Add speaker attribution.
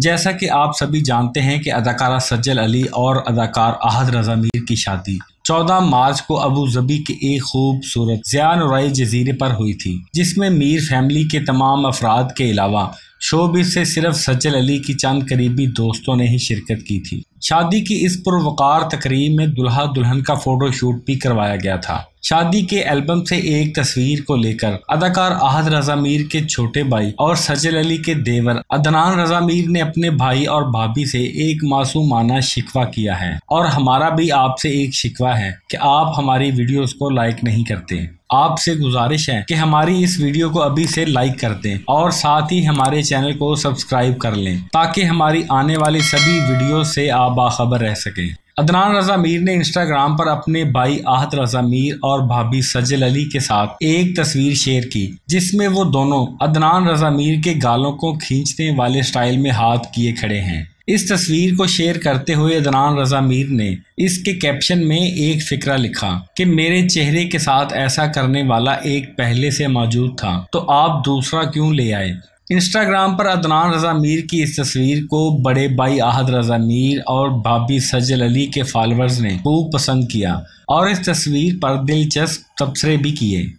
Speaker 1: जैसा कि आप सभी जानते हैं कि अदाकारा सज्जल अली और अदाकार आहद रजा मीर की शादी 14 मार्च को अबू जबी के एक खूबसूरत जियान जजीरे पर हुई थी, जिसमें मीर फैमिली के तमाम अफराद के अलावा शोबिस से सिर्फ़ सज्जल अली की चंद करीबी दोस्तों ने ही शिरकत की थी। शादी की इस पुरवकार तकरीब में दुल्हा दुल्हन का फ़ोटो शूट भी करवाया गया था। शादी के एल्बम से एक तस्वीर को लेकर अदाकार आहद रजा मीर के छोटे भाई और सजल अली के देवर अदनान रजा मीर ने अपने भाई और भाभी से एक मासूमाना शिकवा किया है। और हमारा भी आपसे एक शिकवा है कि आप हमारी वीडियोस को लाइक नहीं करते। आपसे गुजारिश है कि हमारी इस वीडियो को अभी से लाइक कर दें और साथ ही हमारे चैनल को सब्सक्राइब कर लें ताकि हमारी आने वाली सभी वीडियो से आप बाखबर रह सकें। अदनान रजा मीर ने इंस्टाग्राम पर अपने भाई आहत रजा मीर और भाभी सजल अली के साथ एक तस्वीर शेयर की, जिसमें वो दोनों अदनान रजा मीर के गालों को खींचने वाले स्टाइल में हाथ किए खड़े हैं। इस तस्वीर को शेयर करते हुए अदनान रजा मीर ने इसके कैप्शन में एक फिक्रा लिखा कि, मेरे चेहरे के साथ ऐसा करने वाला एक पहले से मौजूद था तो आप दूसरा क्यों ले आए? इंस्टाग्राम पर अदनान रजा मीर की इस तस्वीर को बड़े भाई आहद रजा मीर और भाभी सजल अली के फॉलोअर्स ने खूब पसंद किया और इस तस्वीर पर दिलचस्प तबसरे भी किए।